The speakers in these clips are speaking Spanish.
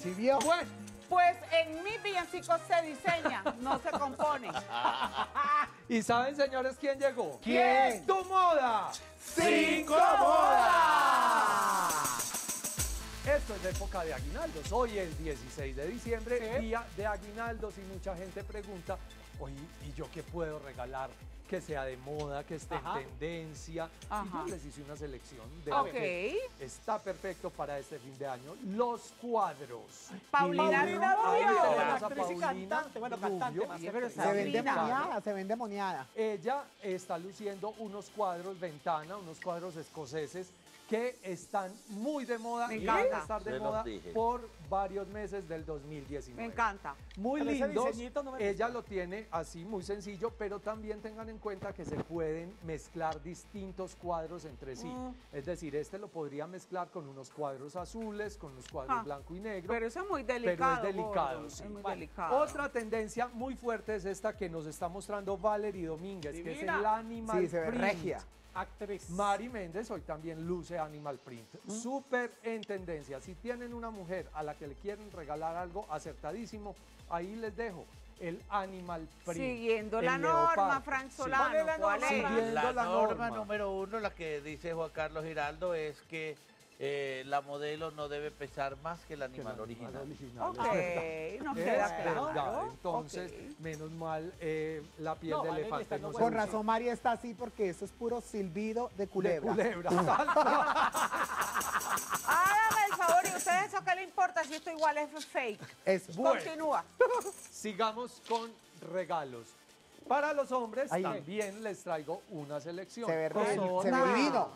¿Sí vio? Pues, pues en mi villancico se diseña, no se compone. ¿Y saben, señores, quién llegó? ¿Quién? ¡Tu moda! ¡Cinco Modas! Esto es de época de aguinaldos. Hoy es 16 de diciembre, día de aguinaldos y mucha gente pregunta, oye, ¿y yo qué puedo regalar? Que sea de moda, que esté Ajá. en tendencia. Y Ajá. yo les hice una selección de Ok. lo que está perfecto para este fin de año. Los cuadros. Paulina Paulina Rubio. Actriz y Paulina cantante, bueno, cantante Rubio. más Sí, pero que está Se ven Paulina. demoniada, se ven demoniada. Ella está luciendo unos cuadros ventana, unos cuadros escoceses que están muy de moda Me y van encanta. a estar de Se moda por varios meses del 2019. Me encanta. Muy Pero ese lindos. diseñito no me Ella gusta. lo tiene así muy sencillo, pero también tengan en cuenta que se pueden mezclar distintos cuadros entre sí. Mm. Es decir, este lo podría mezclar con unos cuadros azules, con unos cuadros Ah. blanco y negro. Pero eso es muy Pero delicado. es delicado, gordo, sí. Es muy Vale. delicado. Otra tendencia muy fuerte es esta que nos está mostrando Valerie Domínguez, que es Divina. el animal Sí, se ve print. regia. Actriz. Mari Méndez hoy también luce Animal Print. Súper en tendencia. Si tienen una mujer a la que le quieren regalar algo acertadísimo, ahí les dejo el Animal Print. Siguiendo la norma, leopardo. Frank Sí. Solano. ¿Cuál es la ¿Cuál norma, es? Frank? Siguiendo La, la norma, norma. número uno, la que dice Juan Carlos Giraldo, es que eh, la modelo no debe pesar más que el Que el animal original. original, Ok, es verdad. nos Es queda claro. verdad. Entonces, menos mal eh, la piel No, de elefante no no Con razón María está así porque eso es puro silbido de De culebra. culebra. Hágame el favor, y ustedes eso qué le importa si esto igual es fake. Es bueno. Continúa. Sigamos con regalos. Para los hombres Ahí. también les traigo una selección. Se ve se ve divino.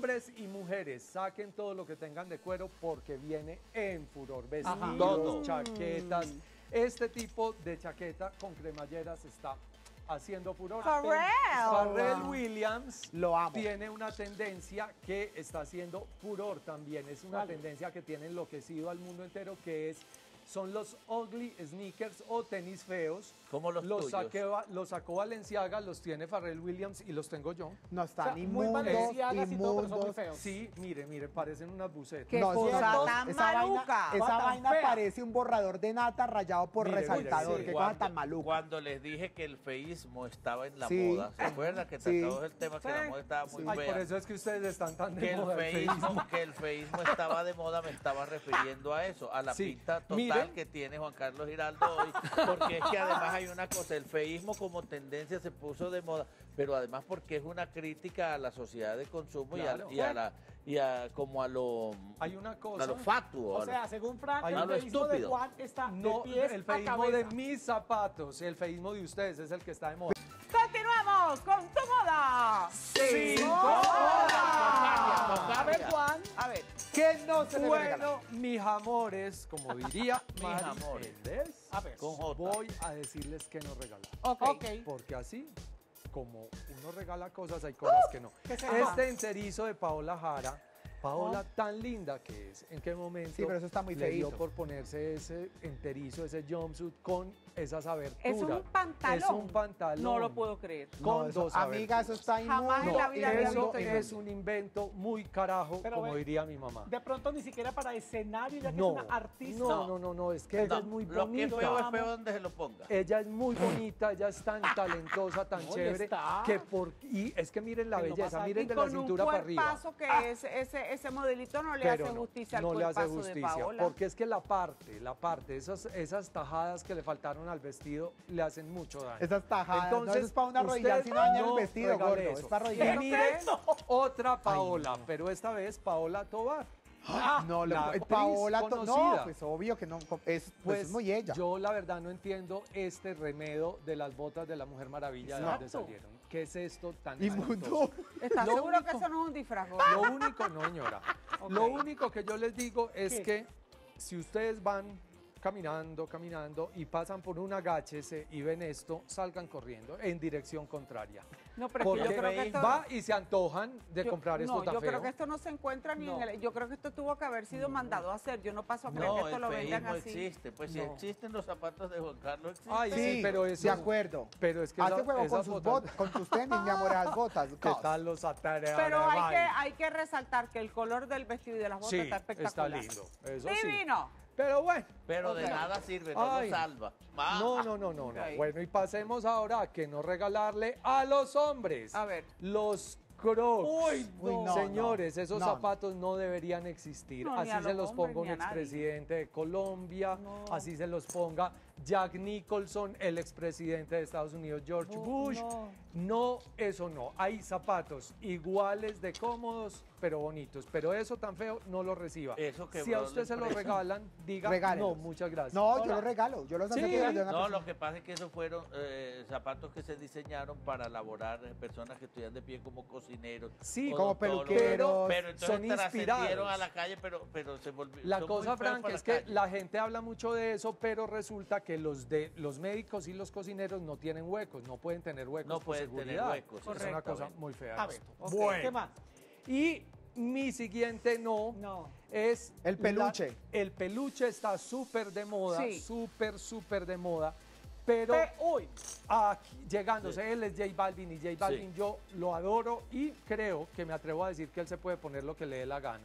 Hombres y mujeres, saquen todo lo que tengan de cuero porque viene en furor. Vestidos, chaquetas. Este tipo de chaqueta con cremalleras está haciendo furor. Pharrell. Pharrell Williams Lo amo. tiene una tendencia que está haciendo furor también. Es una tendencia que tiene enloquecido al mundo entero que es son los ugly sneakers o tenis feos. Como los saqué Va- los sacó Valenciaga, los tiene Pharrell Williams y los tengo yo. No O sea, están muy valenciagas y todo, pero son muy inmundos. feos. Sí, mire, mire, parecen unas bucetas. ¿Qué No, cosa tan esa vaina, maluca? esa Tan vaina fea. parece un borrador de nata rayado por Mire, mire, resaltador. sí. Qué cosa tan maluca. Cuando les dije que el feísmo estaba en la Sí. moda, ¿se acuerdan que Sí. tratamos el tema que la moda estaba muy Ay, fea? por eso es que ustedes están tan de que el, moda, el feísmo, feísmo. que el feísmo estaba de moda, me estaba refiriendo a eso, a la Sí. pinta total Que tiene Juan Carlos Giraldo hoy, porque es que además hay una cosa, el feísmo como tendencia se puso de moda, pero además porque es una crítica a la sociedad de consumo y a- y, a, la y a como a lo Hay una a cosa. lo fatuo. O a lo- sea, según Frank, el a feísmo de estúpido. Juan está No, de pies el a feísmo de mis zapatos, el feísmo de ustedes es el que está de moda. Continuamos con tu moda. Cinco Ah, A ver, Juan. A ver, ¿Qué no se? Bueno, mis amores, como diría Mis amores. Méndez, A ver. con J. voy a decirles que no regalar. ok. Ok. Porque así, como uno regala cosas, hay cosas que no. ¿Qué se Este enterizo de Paola Jara, Paola tan linda que es, ¿en qué momento Sí, pero eso está muy le dio por ponerse ese enterizo, ese jumpsuit con esas aberturas? Es un pantalón. Es un pantalón. No lo puedo creer. Con No, eso- dos amiga, eso está Jamás en la vida Eso es un invento muy carajo, Pero como ve- diría mi mamá. De pronto ni siquiera para escenario, ya que No, es una artista. no, no, no, no, es que ella es muy lo que bonita. es feo es feo donde se lo ponga. Ella es muy bonita, ella es tan talentosa, tan chévere, está. que por y es que miren la belleza, miren de la con un cintura para arriba. cuerpazo que ese, ese, ese modelito no le Pero hace no, justicia al no le hace cuerpazo de justicia, Paola. porque es que la parte, la parte, esas, esas tajadas que le faltaron al vestido le hacen mucho daño. Esas tajadas, no, Entonces, eso es para una usted si no daña el no vestido, gordo, eso. es para Y arrodillar. mire, otra Paola, pero esta vez Paola Tobar. No, lo- la actriz Paola, to- no, conocida. pues obvio que no, es, pues, Pues es muy ella. yo la verdad no entiendo este remedo de las botas de la Mujer Maravilla de dónde Exacto. salieron. ¿Qué es esto tan Inmundo. ¿Estás Lo seguro único- que eso no es un disfraz? Lo único, no señora, lo único que yo les digo es ¿Qué? que si ustedes van caminando, caminando y pasan por un agáchese y ven esto, salgan corriendo en dirección contraria. No, pero es que Porque yo creo que esto... va y se antojan de yo- comprar esto no, tan yo creo que esto no se encuentra ni No. en el... Yo creo que esto tuvo que haber sido mandado a hacer. Yo no paso a creer que No, esto el lo vendan así. existe. Pues si No. existen los zapatos de Juan Carlos, existen. Ay, sí, Sí, pero eso... de acuerdo. Pero es que Hace juego con sus botas- botas, con tus tenis, mi amor, esas botas. ¿Qué tal los atareados? Pero hay que, hay que resaltar que el color del vestido y de las botas Sí, está espectacular. está lindo. Eso sí. Pero bueno. Pero de nada sirve, no Ay. lo salva. Ah, No, no, no, no. Bueno, y pasemos ahora a que no regalarle a los hombres. A ver. Los Crocs. Uy, Uy, no, Señores, esos no, zapatos no deberían existir. Así se los ponga un expresidente de Colombia, No. así se los ponga Jack Nicholson, el expresidente de Estados Unidos, George Bush. no. No, eso no. Hay zapatos iguales de cómodos, pero bonitos. Pero eso tan feo, no lo reciba. Eso si a usted se lo regalan, diga no, muchas gracias. No, yo los regalo. Yo los Sí. de No, persona. lo que pasa es que esos fueron eh, zapatos que se diseñaron para elaborar eh, personas que estudian de pie como cocineros. Sí, como peluqueros. Pero entonces son trascendieron inspirados. a la calle, pero, pero se volvieron. La cosa, Frank, es que la gente habla mucho de eso, pero resulta que los de los médicos y los cocineros no tienen huecos, no pueden tener huecos No por pueden tener seguridad. huecos, Es una cosa muy fea. A ver, esto. Bueno. ¿qué más? Y mi siguiente no, No. es El peluche. la- el peluche está súper de moda, Sí. súper, súper de moda. Pero Pe- aquí, llegándose, él es J Balvin y J Balvin Sí. yo lo adoro y creo que me atrevo a decir que él se puede poner lo que le dé la gana.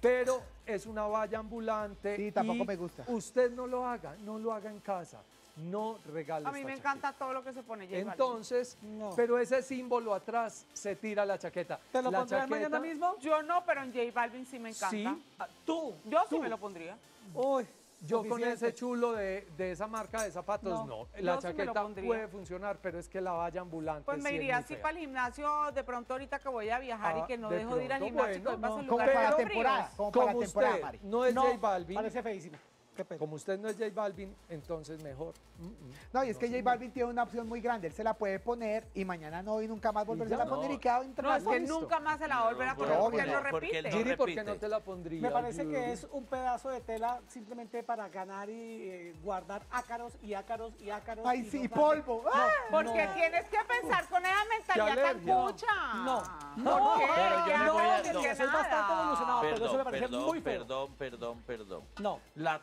Pero es una valla ambulante. Sí, tampoco y me gusta. Usted no lo haga, no lo haga en casa. No regale A mí esta me chaqueta. encanta todo lo que se pone J Balvin. Entonces, No. pero ese símbolo atrás se tira la chaqueta. ¿te lo la pondrás mañana mismo? Yo no, pero en J Balvin sí me encanta. Sí, ah, tú. Yo sí me lo pondría. Uy, Yo con ese chulo de, de esa marca de zapatos, No, La chaqueta puede funcionar, pero es que la valla ambulante Pues me iría así para el gimnasio de pronto ahorita que voy a viajar Ah, y que no de dejo de ir al gimnasio bueno, no. Como para la temporada. Como para la temporada, Mari. no es no, J Balvin, Parece feísimo. Qué pena. como usted no es J Balvin, entonces mejor. Mm, mm. No, y es que J Balvin tiene una opción muy grande. Él se la puede poner y mañana no y nunca más volverse a ya. poner y No. queda entre No, es que listo. nunca más se la va a volver a No, poner no, porque él no, lo porque repite. él no Giri, ¿por qué repite. no te la pondría? Me parece que es un pedazo de tela simplemente para ganar y eh, guardar ácaros y ácaros y ácaros. Ay, y sí, no polvo. ¡Ah! Porque No. tienes que pensar con esa mentalidad tan cucha. No, no, no, pero no. es bastante evolucionado, pero eso Perdón, me parece perdón, muy feo. perdón, perdón, perdón. No. La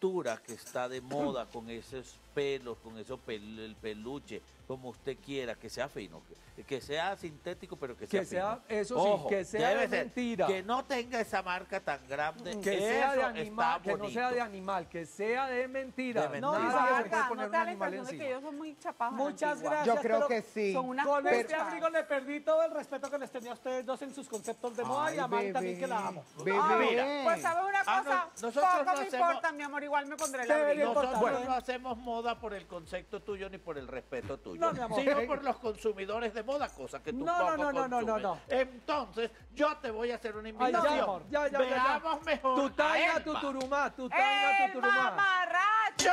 textura que está de moda con esos pelos, con esos pel- el peluche, como usted quiera, que sea fino, que, que sea sintético, pero que sea Que sea, fino. eso sí, Ojo, que sea de ser, mentira. Que no tenga esa marca tan grande. que sea de eso animal, que no sea de animal, que sea de mentira. De No, se acá, puede no poner te un da la animal impresión de que encima. ellos son muy chapados. Muchas gracias. Yo creo pero que sí. Son unas Con este amigo le perdí todo el respeto que les tenía a ustedes dos en sus conceptos de moda y a Mari también que la amo. Bebé. Ah, Mira, Pues sabes una Ah, cosa, no, nosotros poco no me hacemos- importa, mi amor, igual me pondré la Debería abrigo. Nosotros Bueno. no hacemos moda por el concepto tuyo ni por el respeto tuyo, No, mi amor. sino por los consumidores de moda, cosa que tú No, poco no, no, no, no, no. Entonces, yo te voy a hacer una Ay, invitación. ya, amor, ya, ya, ya, ya. Veamos mejor Tu a tanga, tu turumá, tu tanga, tu ¡El turumá. mamarracho!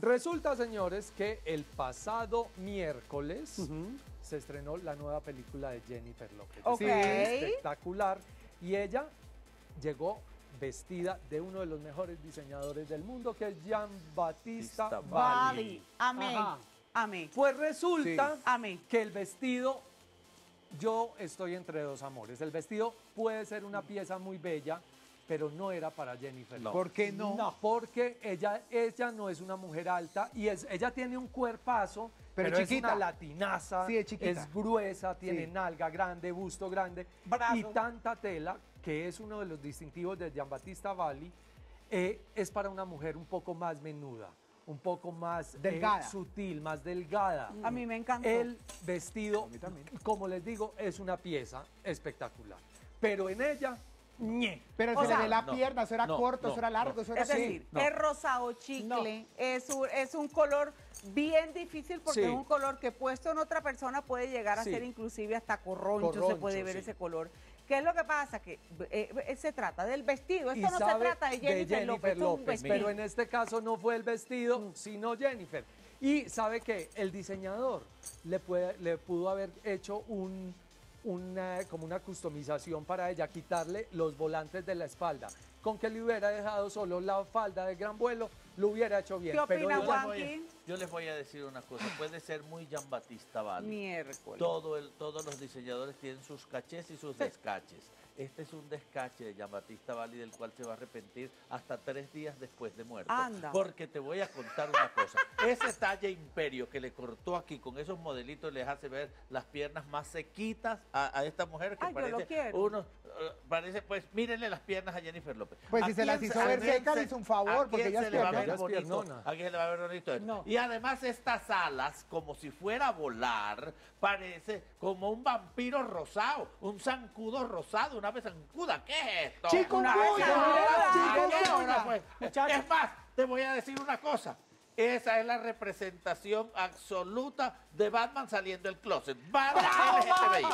Resulta, señores, que el pasado miércoles se estrenó la nueva película de Jennifer López. Ok. Sí, espectacular. Y ella llegó vestida de uno de los mejores diseñadores del mundo, que es Jean Battista Bali. Amén, amén, Pues resulta amén. que el vestido, yo estoy entre dos amores. El vestido puede ser una pieza muy bella, pero no era para Jennifer No. ¿Por qué no? Porque ella, ella no es una mujer alta y es, ella tiene un cuerpazo, Pero pero, es chiquita. una latinaza, Sí, es chiquita. gruesa, tiene Sí. nalga grande, busto grande Brazo. y tanta tela, que es uno de los distintivos de Giambattista Valli, eh, es para una mujer un poco más menuda, un poco más eh, Delgada. sutil, más delgada. A mí me encantó. El vestido, A mí también. como les digo, es una pieza espectacular. Pero en ella, ñe. Pero O se sea, le ve la no, pierna, eso era no, corto, no, eso era largo, no. eso era Es así. decir, no. es rosado chicle, es, un, es un color bien difícil porque Sí. es un color que puesto en otra persona puede llegar a Sí. ser inclusive hasta corroncho, se puede ver sí. ese color. ¿Qué es lo que pasa? Que eh, eh, se trata del vestido, esto Y no se trata de Jennifer, López, es un vestido. pero en este caso no fue el vestido, sino Jennifer. Y sabe que el diseñador le, puede, le pudo haber hecho un, una, como una customización para ella, quitarle los volantes de la espalda, con que le hubiera dejado solo la falda de gran vuelo, lo hubiera hecho bien. ¿Qué Pero opina ella- Juan? voy a- yo les voy a decir una cosa, puede ser muy Jean Batista, ¿vale? Miércoles. Todo el, todos los diseñadores tienen sus cachés y sus descaches. Este es un descache de Jean-Baptista Valli del cual se va a arrepentir hasta tres días después de muerto. Anda. Porque te voy a contar una cosa. Ese talle imperio que le cortó aquí con esos modelitos les hace ver las piernas más sequitas a, a esta mujer que Ay, yo lo parece quiero. uno eh, parece pues mírenle las piernas a Jennifer López. Pues ¿A si se las hizo a ver secas, hizo un favor, a porque ella se le va a ver bonito? piernona. ¿A quién se le va a ver bonito? No. Y además estas alas, como si fuera a volar, parece como un vampiro rosado, un zancudo rosado, una vez zancuda. ¿Qué es esto? Chico, Una cuya, vez chico, ¿A qué hora, cuya. pues? Muchachos. Es más, te voy a decir una cosa. Esa es la representación absoluta de Batman saliendo del closet. Batman LGTBI.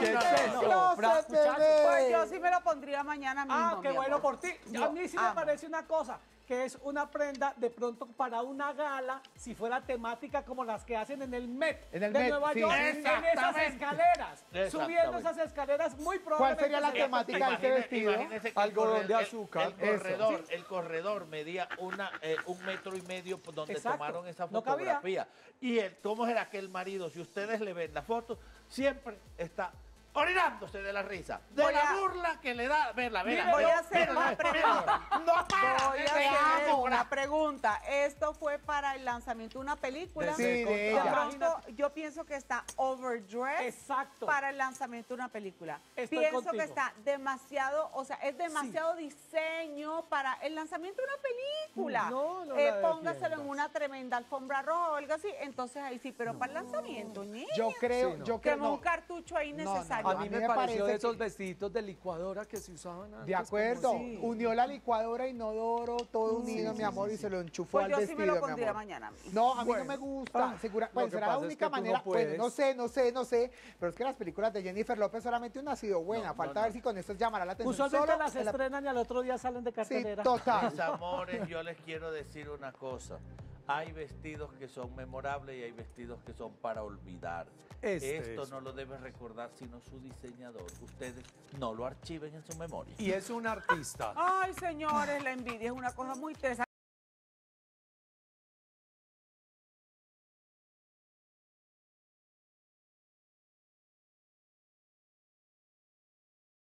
¿Qué es eso? Pues yo sí me lo pondría mañana mismo. Ah, qué mi bueno amor. por ti. Yo a mí sí me parece una cosa, que es una prenda de pronto para una gala, si fuera temática como las que hacen en el Met En el de Met, Nueva sí. York, en esas escaleras, subiendo esas escaleras muy ¿Cuál probablemente sería la temática de este vestido? Algodón de azúcar. El, corredor, el corredor medía una, eh, un metro y medio por donde Exacto. tomaron esa No fotografía. y el, cómo era que el marido, si ustedes le ven la foto, siempre está orinándose de la risa, de Voy la a- burla que le da verla, verla. Voy a hacer verla, una pregunta. No para, Voy a te hacer amo. una pregunta. Esto fue para el lanzamiento de una película. Sí, de De ella. pronto, yo pienso que está overdressed Exacto. para el lanzamiento de una película. Estoy pienso contigo. que está demasiado, o sea, es demasiado diseño para el lanzamiento de una película. No, no Eh, la póngaselo en una tremenda alfombra roja o algo así. Entonces ahí sí, pero para el lanzamiento, niña. Yo creo, Sí, no. yo que creo. un no. cartucho ahí No, no, necesario. A mí a me, mí me pareció de parece esos que- vestiditos de licuadora que se usaban antes. De como acuerdo, unió la licuadora inodoro, todo unido, mi amor, y se lo enchufó Pues al yo sí vestido, me lo pondría mañana. No, a mí Bueno. no me gusta. Ah, segura, pues será la es única que tú no manera. bueno, no sé, no sé, no sé. Pero es que las películas de Jennifer López solamente una ha sido buena. No, Falta no, ver no. si con esto llamará la atención. Usualmente Solo las en la- estrenan y al otro día salen de Sí, cartelera. total. Mis amores, yo les quiero decir una cosa. Hay vestidos que son memorables y hay vestidos que son para olvidar. Este Esto es. no lo debe recordar sino su diseñador. Ustedes no lo archiven en su memoria. Y es un artista. Ay, señores, la envidia es una cosa muy interesante.